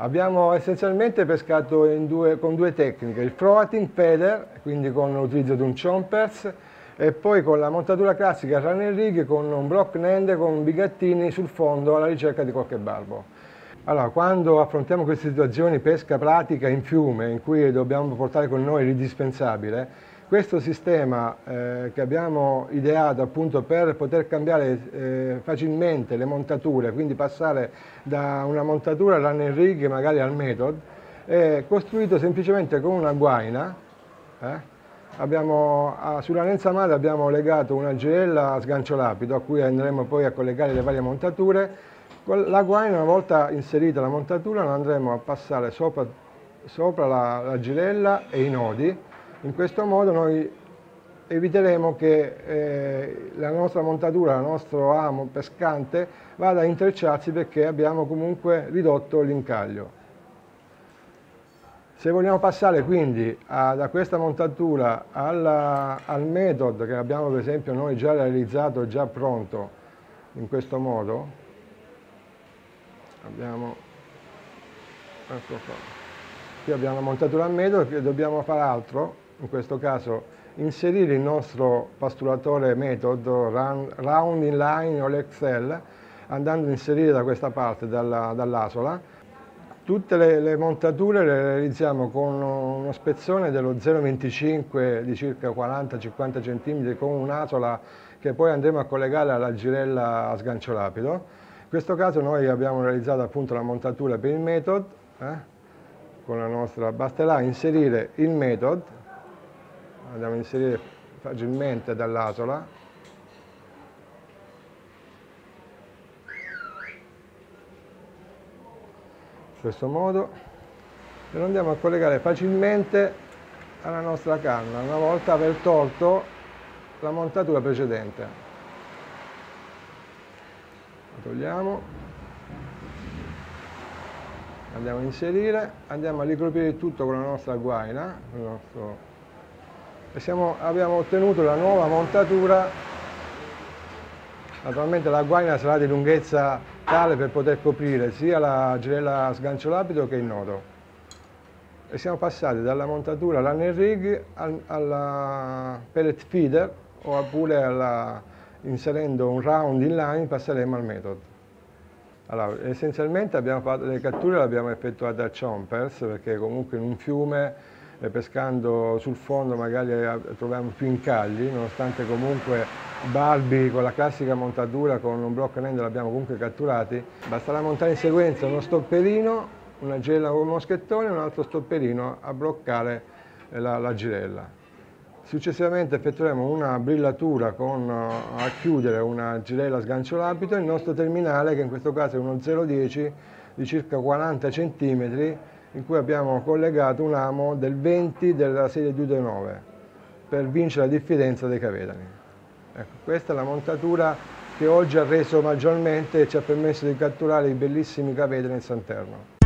Abbiamo essenzialmente pescato due, con due tecniche, il floating feeder, quindi con l'utilizzo di un chompers, e poi con la montatura classica run and rig con un block nende con bigattini sul fondo alla ricerca di qualche barbo. Allora, quando affrontiamo queste situazioni pesca pratica in fiume, in cui dobbiamo portare con noi l'indispensabile, questo sistema eh, che abbiamo ideato appunto per poter cambiare eh, facilmente le montature, quindi passare da una montatura run and rig magari al method, è costruito semplicemente con una guaina. Eh? Abbiamo, sulla lenza madre abbiamo legato una girella a sgancio lapido a cui andremo poi a collegare le varie montature. La guaina una volta inserita la montatura andremo a passare sopra, sopra la, la girella e i nodi in questo modo noi eviteremo che eh, la nostra montatura, il nostro amo pescante vada a intrecciarsi perché abbiamo comunque ridotto l'incaglio. Se vogliamo passare quindi a, da questa montatura alla, al metodo che abbiamo per esempio noi già realizzato, già pronto in questo modo, abbiamo, ecco qua. qui abbiamo la montatura al metodo che dobbiamo fare altro in questo caso inserire il nostro pasturatore metodo round in line o l'Excel andando a inserire da questa parte, dall'asola. Tutte le, le, montature le realizziamo con uno spezzone dello 0,25 di circa 40-50 cm con un'asola che poi andremo a collegare alla girella a sgancio rapido. In questo caso noi abbiamo realizzato appunto la montatura per il method, eh, con la nostra, basterà inserire il method andiamo a inserire facilmente dall'asola. In questo modo. E lo andiamo a collegare facilmente alla nostra canna una volta aver tolto la montatura precedente. La togliamo. Andiamo a inserire andiamo a ricoprire tutto con la nostra guaina il nostro siamo, abbiamo ottenuto la nuova montatura. Naturalmente la guaina sarà di lunghezza tale per poter coprire sia la girella sgancio lapido che il nodo. E siamo passati dalla montatura runner rig al, alla pellet feeder oppure alla, inserendo un round in line passeremo al metodo allora, essenzialmente fatto le catture le abbiamo effettuate a chompers perché comunque in un fiume pescando sul fondo magari eh, troviamo più incagli, nonostante comunque Barbi con la classica montatura con un blocco nendo l'abbiamo comunque catturati. Basterà montare in sequenza uno stopperino, una girella con un moschettone e un altro stopperino a bloccare eh, la, la girella. Successivamente effettueremo una brillatura con, eh, a chiudere una girella sgancio lapido e il nostro terminale, che in questo caso è uno 0,10 di circa 40 cm, in cui abbiamo collegato un amo del 20 della serie 229 per vincere la diffidenza dei cavedani. Ecco, questa è la montatura che oggi ha reso maggiormente e ci ha permesso di catturare i bellissimi cavedani in Santerno.